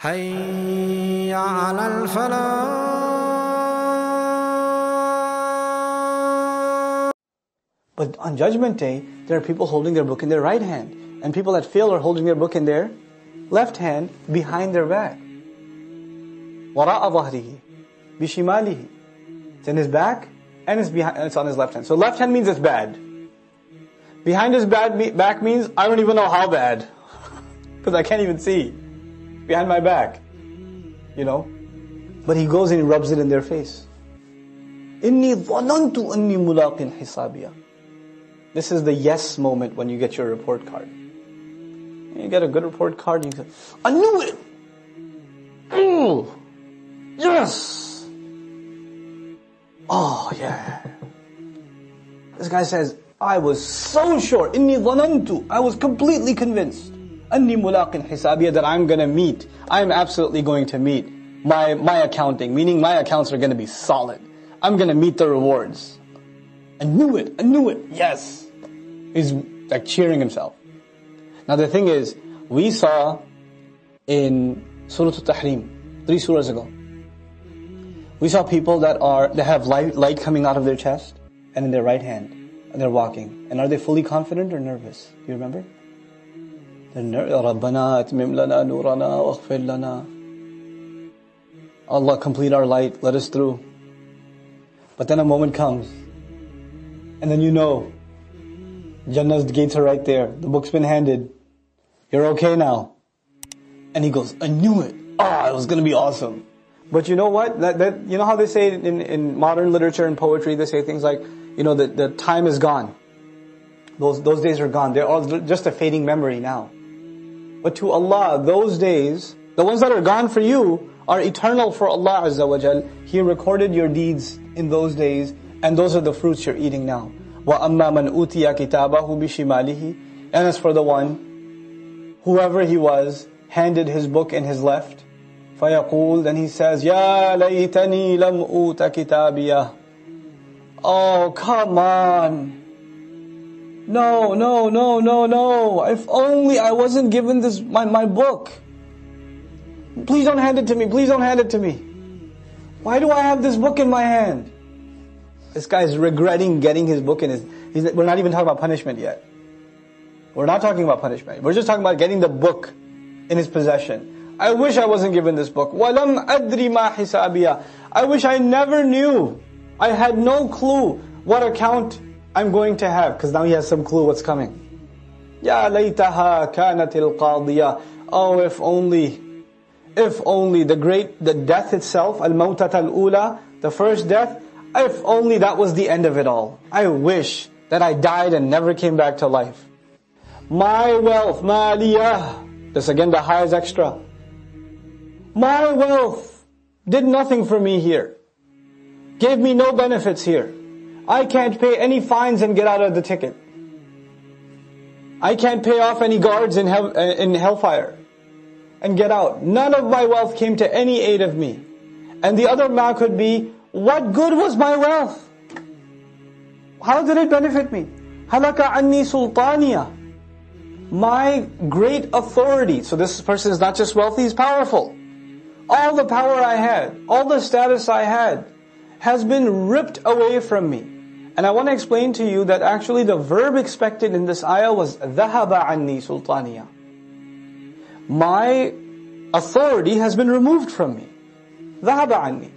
حي على الفلاح But on Judgment Day, there are people holding their book in their right hand, and people that fail are holding their book in their left hand behind their back. وراء ظهره بشماله. It's in his back and it's behind. It's on his left hand. So left hand means it's bad. Behind his bad me- back means I don't even know how bad, because I can't even see behind my back. You know, but he goes and he rubs it in their face. إني ظننت أني ملاق حسابيا. This is the yes moment when you get your report card. You get a good report card, you say, I knew it! Ooh, yes! Oh yeah. This guy says, I was so sure, inni dhanantu, I was completely convinced, that I'm gonna meet, I'm absolutely going to meet my, my accounting, meaning my accounts are gonna be solid. I'm gonna meet the rewards. I knew it, I knew it, yes. He's like cheering himself. Now the thing is, we saw in Surah Al-Tahrim, three surahs ago, we saw people that are, that have light, light coming out of their chest and in their right hand, and they're walking. And are they fully confident or nervous? Do you remember? They're nervous. رَبَّنَا أَتْمِمْ لَنَا نُورَنَا وَاغْفِرْ لَنَا Allah, complete our light, let us through. But then a moment comes, and then you know, Jannah's gates are right there. The book's been handed. You're okay now. And he goes, I knew it. Ah, oh, it was gonna be awesome. But you know what? That, that, you know how they say in, in modern literature and poetry, they say things like, you know, the, the time is gone. Those, those days are gone. They're all just a fading memory now. But to Allah, those days, the ones that are gone for you, are eternal for Allah Azza wa Jal. He recorded your deeds in those days, and those are the fruits you're eating now. وَأَمَّا مَنْ أُوتِيَ كِتَابَهُ بِشِمَالِهِ And as for the one, whoever he was, handed his book in his left, فَيَقُول Then he says, يَا لَيْتَنِي لَمْ أُوتَ كِتَابِيَهِ Oh, come on. No, no, no, no, no. If only I wasn't given this, my, my book. Please don't hand it to me. Please don't hand it to me. Why do I have this book in my hand? This guy is regretting getting his book in his, he's, we're not even talking about punishment yet. We're not talking about punishment. We're just talking about getting the book in his possession. I wish I wasn't given this book. وَلَمْ أَدْرِ مَا حِسَابِيَا I wish I never knew. I had no clue what account I'm going to have, because now he has some clue what's coming. Ya laytaha kanatil qadiyah. Oh, if only, if only the great, the death itself, al-mautat al-ula, the first death, if only that was the end of it all. I wish that I died and never came back to life. My wealth, maliyah. This again, the high is extra. My wealth did nothing for me here. Gave me no benefits here. I can't pay any fines and get out of the ticket. I can't pay off any guards in, hell, uh, in hellfire and get out. None of my wealth came to any aid of me. And the other ma could be, what good was my wealth? How did it benefit me? Halaka anni sultaniya. My great authority. So this person is not just wealthy, he's powerful. All the power I had, all the status I had, has been ripped away from me. And I want to explain to you that actually the verb expected in this ayah was ذَهَبَ عَنِّي سُلْطَانِيَا My authority has been removed from me. ذَهَبَ عَنِّي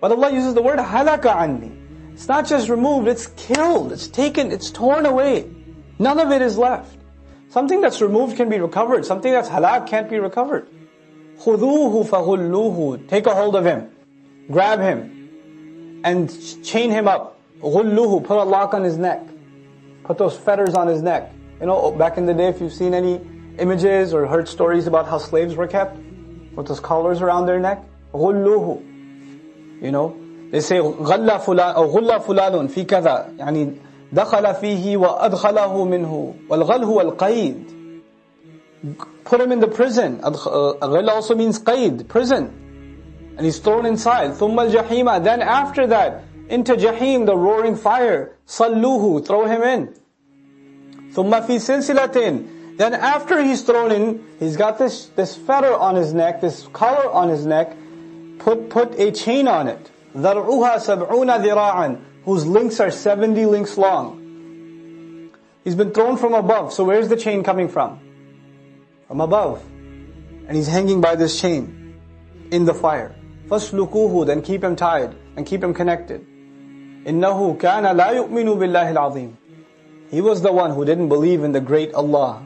But Allah uses the word هَلَكَ عَنِّي It's not just removed, it's killed, it's taken, it's torn away. None of it is left. Something that's removed can be recovered. Something that's halak can't be recovered. خُذُوهُ فَغُلُّوهُ Take a hold of him. Grab him. And chain him up. غُلُّوهُ Put a lock on his neck. Put those fetters on his neck. You know, back in the day, if you've seen any images or heard stories about how slaves were kept, with those collars around their neck, غُلُّوهُ You know, they say غَلَّ فُلان أو غُلَّ فُلان في كذا يعني دخل فيه وأدخله منه والغل هو القيد Put him in the prison. غل also means qaid, prison. And he's thrown inside. ثم الجحيم Then after that, into Jahim, the roaring fire. صلوه, throw him in. ثم في سلسلة Then after he's thrown in, he's got this, this fetter on his neck, this collar on his neck, put, put a chain on it. ذَرْعُهَا سَبْعُونَ ذِرَاعًا Whose links are 70 links long. He's been thrown from above, so where's the chain coming from? From above. And he's hanging by this chain in the fire. فَاسْلُكُوهُ Then keep him tied and keep him connected. إِنَّهُ كَانَ لَا يُؤْمِنُ بِاللَّهِ الْعَظِيمِ He was the one who didn't believe in the great Allah.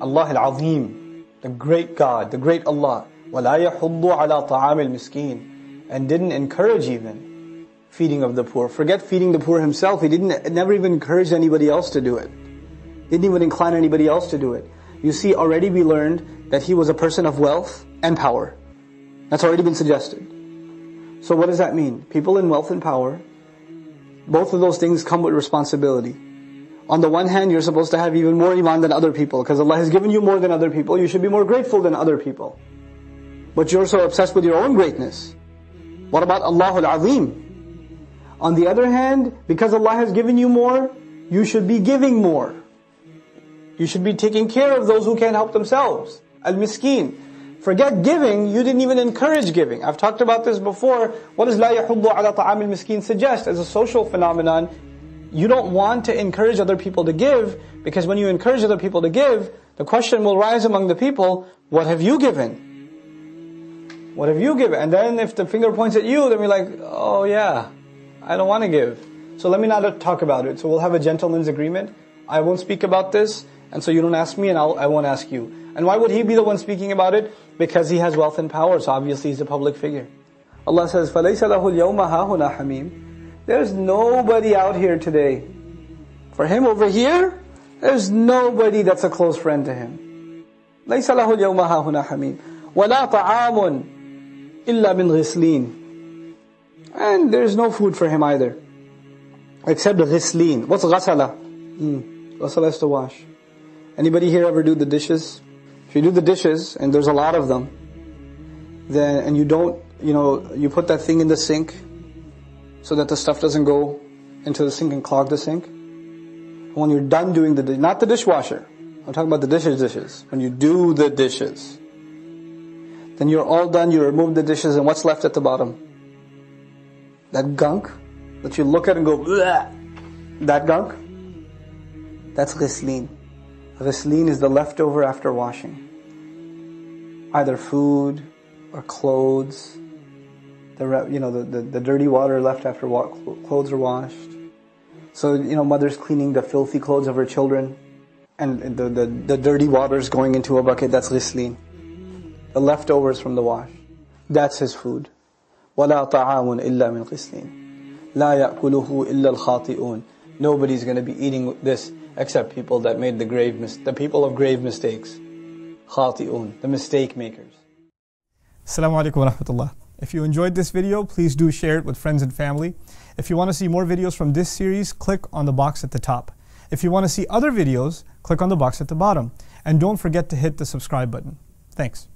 Allah al-Azim, the great God, the great Allah. وَلَا يَحُضُّ عَلَى طَعَامِ الْمِسْكِينَ And didn't encourage even feeding of the poor. Forget feeding the poor himself. He didn't, never even encourage anybody else to do it. Didn't even incline anybody else to do it. You see, already we learned that he was a person of wealth and power. That's already been suggested. So what does that mean? People in wealth and power, both of those things come with responsibility. On the one hand, you're supposed to have even more iman than other people, because Allah has given you more than other people. You should be more grateful than other people. But you're so obsessed with your own greatness. What about Allahul Azim? On the other hand, because Allah has given you more, you should be giving more. You should be taking care of those who can't help themselves. Al-Miskin. Forget giving, you didn't even encourage giving. I've talked about this before. What does la yahuddu ala ta'am al-miskin suggest as a social phenomenon? You don't want to encourage other people to give, because when you encourage other people to give, the question will rise among the people, what have you given? What have you given? And then if the finger points at you, then we're like, oh yeah, I don't want to give. So let me not talk about it. So we'll have a gentleman's agreement. I won't speak about this, and so you don't ask me and I'll, I will not ask you. And why would he be the one speaking about it? Because he has wealth and power, so obviously he's a public figure. Allah says, فَلَيْسَ لَهُ الْيَوْمَ هَاهُنَا حَمِيمٌ There's nobody out here today. For him over here, there's nobody that's a close friend to him. لَيْسَ لَهُ الْيَوْمَ هَاهُنَا حَمِيمٌ وَلَا طَعَامٌ إِلَّا مِنْ غِسْلِينَ And there's no food for him either. Except ghislin. What's ghasala? Mm. Ghasala is to wash. Anybody here ever do the dishes? If you do the dishes, and there's a lot of them, then, and you don't, you know, you put that thing in the sink, so that the stuff doesn't go into the sink and clog the sink. When you're done doing the, not the dishwasher, I'm talking about the dishes dishes. When you do the dishes, then you're all done, you remove the dishes, and what's left at the bottom? That gunk that you look at and go, Bleh! that gunk, that's ghislin. Ghislin is the leftover after washing. Either food or clothes, the, you know, the, the, the dirty water left after wa- clothes are washed. So, you know, mother's cleaning the filthy clothes of her children and the, the, the dirty water's going into a bucket, that's ghislin. The leftovers from the wash. That's his food. وَلَا طَعَامٌ إِلَّا مِنْ غِسْلِينَ لَا يَأْكُلُهُ إِلَّا الْخَاطِئُونَ Nobody's going to be eating this except people that made the grave mis- the people of grave mistakes. Khati'un, the mistake makers. Assalamu alaikum wa rahmatullah. If you enjoyed this video, please do share it with friends and family. If you want to see more videos from this series, click on the box at the top. If you want to see other videos, click on the box at the bottom. And don't forget to hit the subscribe button. Thanks.